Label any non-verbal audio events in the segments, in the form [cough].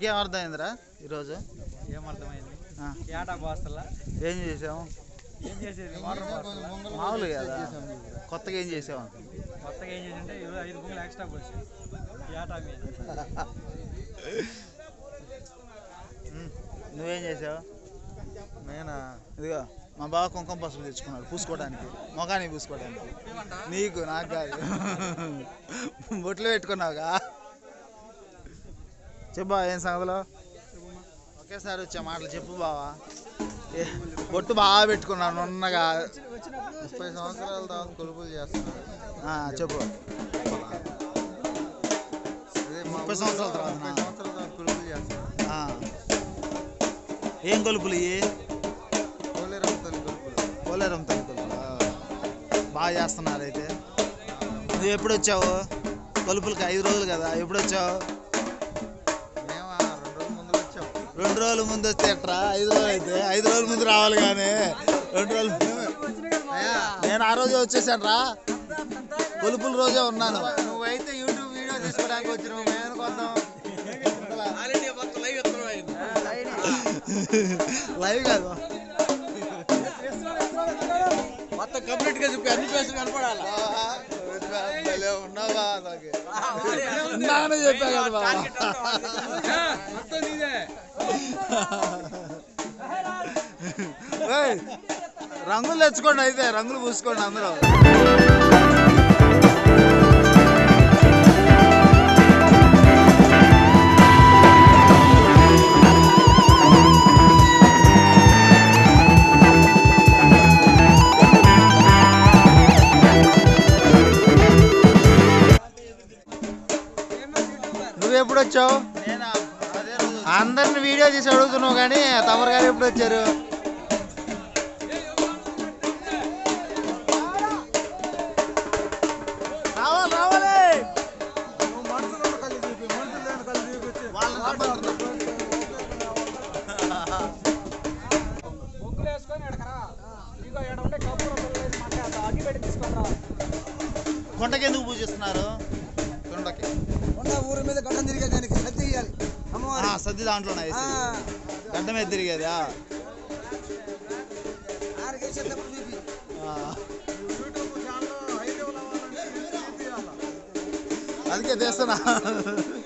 నీకేం అర్థమైందిరా ఈరోజు? ఏమర్థమైంది? ఆ, ఏటా బాస్తలా ఏం చేసావు? ఏం చేసేది? మామూలు కదా? కొత్తగా ఏం చేసావు? కొత్తగా ఏం చేసింటే ఇరవై ఐదు బొంగులు ఎక్స్ట్రా పోసి ఏటా మీద. ఉమ్, నువ్వేం చేసావు? నేనా? ఇదిగో మా బావ కుంకుమ పసుపు తెచ్చుకున్నాడు పూసుకోవడానికి మొఖానికి పూసుకోవడానికి. నీకు నాకు కాదు. బొట్లు పెట్టుకున్నావుగా? చెప్పు బావ, ఏం సంగతిలో? ఒకేసారి వచ్చే మాటలు చెప్పు బావా. బొట్టు బాగా పెట్టుకున్నాను నున్నగా. ముప్పై సంవత్సరాల తర్వాత కొలుపులు చేస్తున్నాను చెప్పు. ముప్పై సంవత్సరాల తర్వాత ముప్పై సంవత్సరాల తర్వాత కొలుపులు చేస్తున్నాను. ఏం కొలుపులు ఇవి కోలేరం తల్లి కొలుపులు. పోలేరం తల్లి కొలుపులా? బాగా చేస్తున్నారు అయితే. నువ్వు ఎప్పుడు వచ్చావు కొలుపులకి ఐదు రోజులు కదా ఎప్పుడు వచ్చావు రెండు రోజుల ముందు వస్తే ఎట్రా ఐదు రోజులు అయితే. ఐదు రోజుల ముందు రావాలి కానీ. రెండు రోజులు నేను ఆ రోజే వచ్చేసాను రా కొలుపుల రోజే ఉన్నాను. నువ్వైతే యూట్యూబ్ వీడియో తీసుకోవడానికి వచ్చినావు. మేము కొద్దాం లైవ్ కాదు. మొత్తం కంప్లీట్గా చెప్పి. అన్ని ప్లేసులు కనపడాలి? ఉన్నావా చెప్పా కదా రంగులు తెచ్చుకోండి అయితే రంగులు పూసుకోండి అందరూ. నువ్వు ఎప్పుడు వచ్చావు? అందరిని వీడియో తీసి అడుగుతున్నావు కానీ తమరు గారు ఎప్పుడు వచ్చారు? ఆడికి వేసేటప్పుడు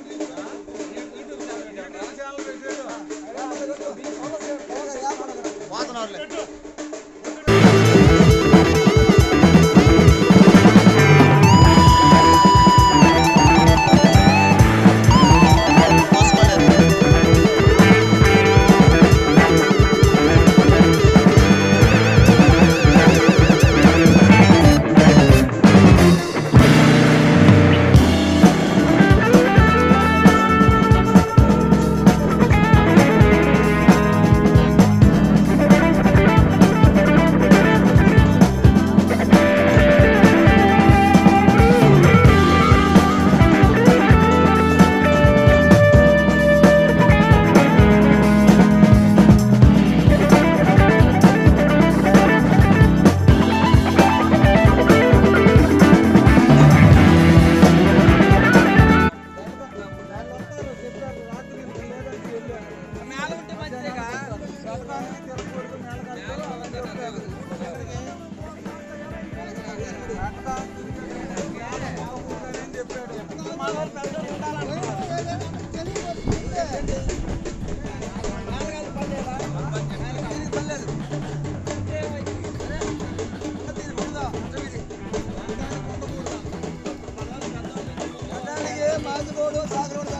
మాజుకోడు సాగరోడు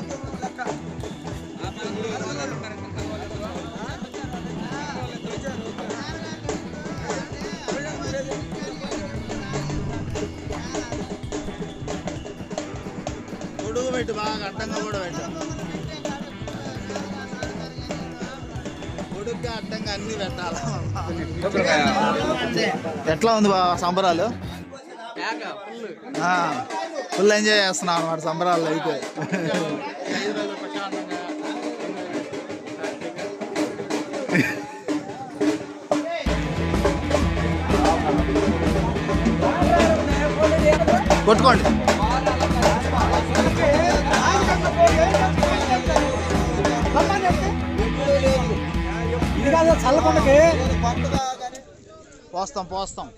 లెక్క పొడుగు పెట్టు బాగా అడ్డంగా కూడా పెట్టు అడ్డంగా అన్ని పెట్టాలి ఎట్లా ఉంది బా సంబరాలు? ఫుల్ ఎంజాయ్ చేస్తున్నాం అనమాట సంబరాల్లో అయితే. కొట్టుకోండి. పోస్తాం పోస్తాం.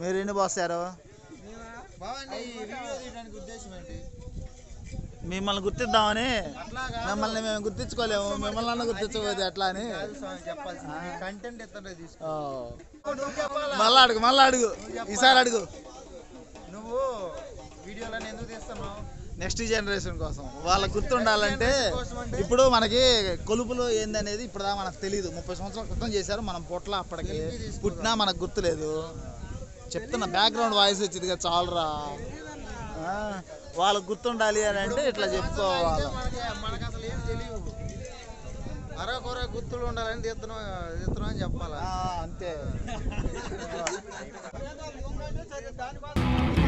మీరు ఎన్ని పోస్తారు? మిమ్మల్ని గుర్తిద్దామని. మిమ్మల్ని మేము గుర్తించుకోలేము. మిమ్మల్ని అన్న గుర్తించబోదు ఎట్లా అని. మళ్ళా అడుగు మళ్ళా అడుగు. ఈసారి అడుగు. నువ్వు వీడియోలను ఎందుకు తీస్తున్నావు? నెక్స్ట్ జనరేషన్ కోసం. వాళ్ళకి గుర్తుండాలంటే ఇప్పుడు మనకి కొలుపులు ఏందనేది ఇప్పుడు మనకు తెలియదు ముప్పై సంవత్సరాల క్రితం చేశారు. మనం పొట్ల అప్పటికి పుట్టినా మనకు గుర్తులేదు. చెప్తున్న బ్యాక్గ్రౌండ్ వాయిస్ వచ్చింది కదా చాలరా వాళ్ళకి గుర్తుండాలి అని అంటే ఇట్లా చెప్పుకోవాలి. మనకి మనకు అసలు ఏం తెలియవు అరకొర గుర్తులు ఉండాలని తీస్తున్నాం తీస్తున్నాం అని చెప్పాలా? అంతే. [laughs]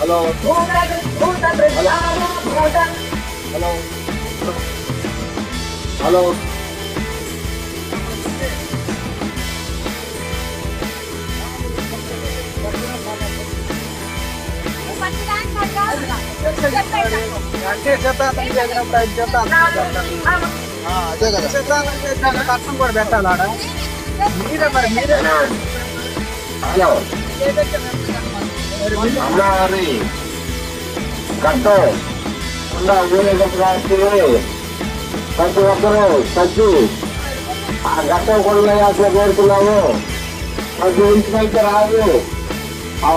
Hello hello hello అదే కదా కష్టం కూడా పెట్టాలి ఆడ మీరే మరి మీరే హలో. అమ్మవారి కట్టం ఉన్న ఊరేగించడానికి ప్రతి ఒక్కరూ సజ్జు. ఆ గట్టం కొండ యాత్ర కోరుతున్నాము. ప్రతి ఇంటికైతే రాదు. ఆ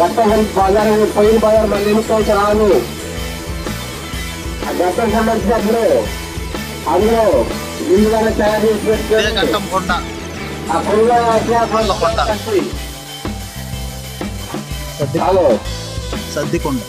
గట్టం బజార్ పోయిన బజార్ మళ్ళీ ఇంటికైతే రాదు. ఆ గట్టం సంబంధించినప్పుడు అందులో ముందుగానే తయారు చేసి ఇదే పెట్టుకొని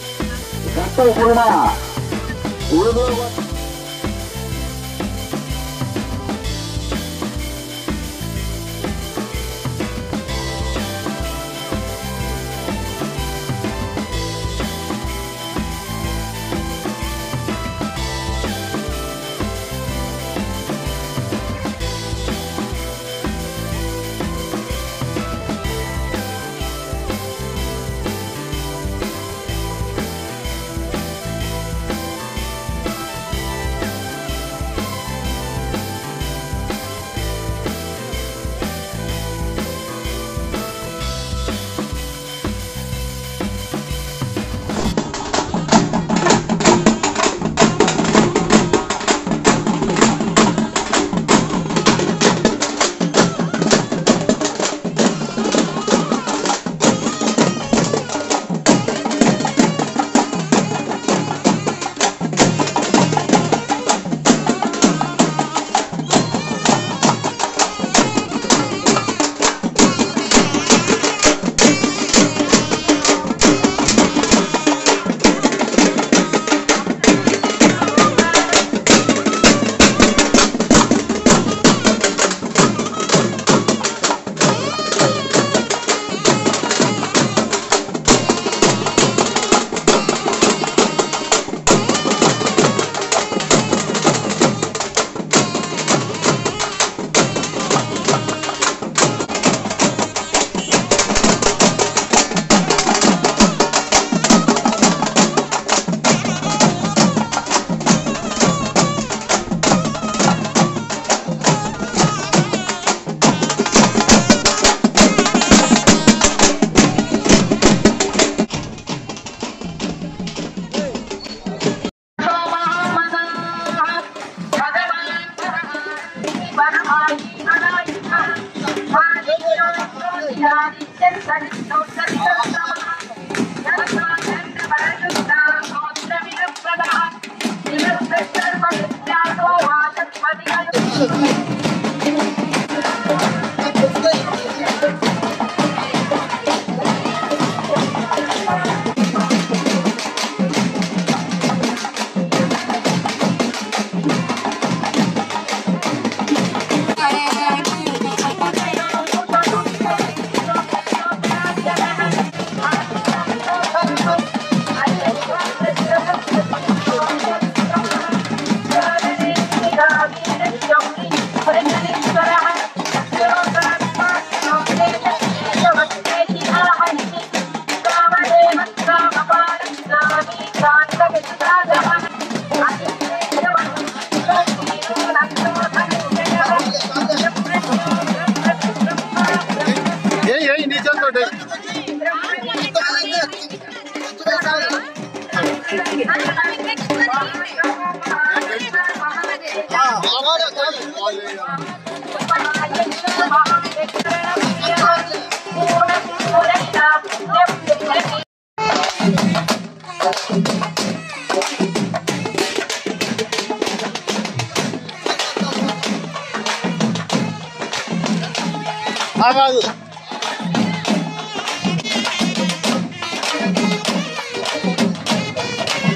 కాదు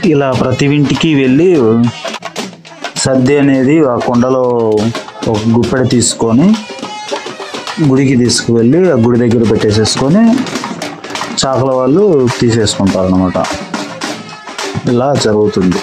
ఇలా ప్రతి ఇంటికి వెళ్ళి సద్ది అనేది ఆ కొండలో ఒక గుప్పెడ తీసుకొని గుడికి తీసుకువెళ్ళి ఆ గుడి దగ్గర పెట్టేసేసుకొని చాకల వాళ్ళు తీసేసుకుంటారు అనమాట ఇలా జరుగుతుంది.